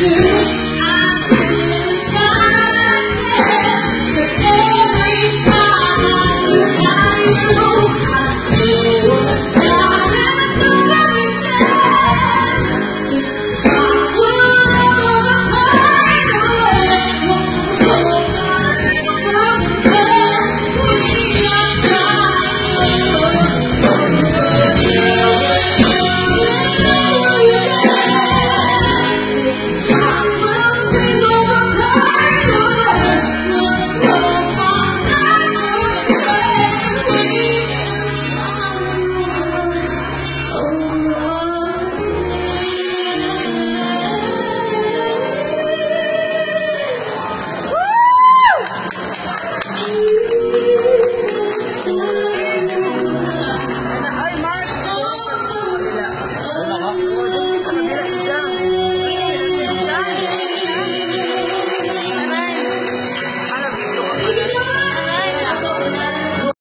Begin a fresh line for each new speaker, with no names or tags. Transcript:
you.